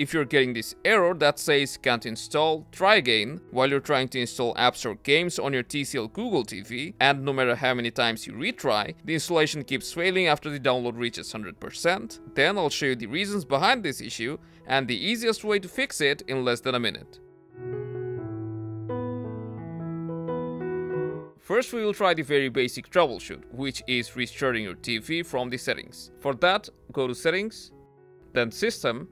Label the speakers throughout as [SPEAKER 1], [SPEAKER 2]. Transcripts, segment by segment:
[SPEAKER 1] if you're getting this error that says can't install, try again while you're trying to install apps or games on your TCL Google TV and no matter how many times you retry, the installation keeps failing after the download reaches 100%. Then I'll show you the reasons behind this issue and the easiest way to fix it in less than a minute. First we will try the very basic troubleshoot, which is restarting your TV from the settings. For that, go to settings, then system,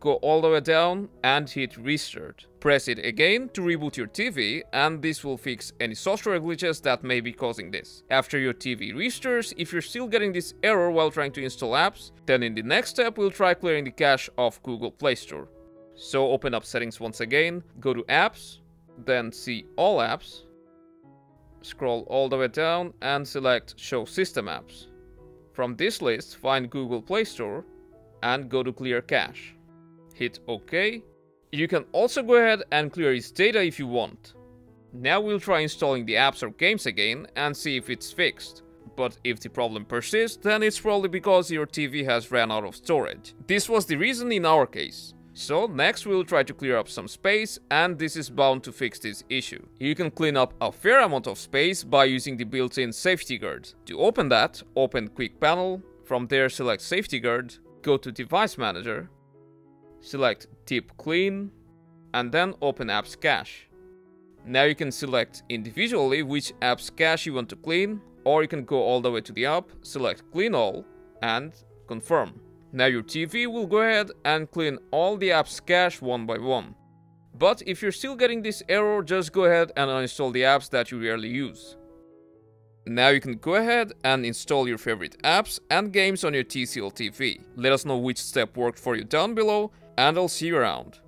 [SPEAKER 1] go all the way down and hit restart. Press it again to reboot your TV and this will fix any software glitches that may be causing this. After your TV restarts, if you're still getting this error while trying to install apps, then in the next step we'll try clearing the cache of Google Play Store. So open up settings once again, go to apps, then see all apps, Scroll all the way down and select Show System Apps. From this list, find Google Play Store and go to Clear Cache. Hit OK. You can also go ahead and clear its data if you want. Now we'll try installing the apps or games again and see if it's fixed. But if the problem persists, then it's probably because your TV has ran out of storage. This was the reason in our case. So next we'll try to clear up some space and this is bound to fix this issue. You can clean up a fair amount of space by using the built-in safety guard. To open that, open quick panel, from there select safety guard, go to device manager, select deep clean and then open apps cache. Now you can select individually which apps cache you want to clean or you can go all the way to the app, select clean all and confirm. Now your TV will go ahead and clean all the apps cache one by one. But if you're still getting this error, just go ahead and uninstall the apps that you rarely use. Now you can go ahead and install your favorite apps and games on your TCL TV. Let us know which step worked for you down below and I'll see you around.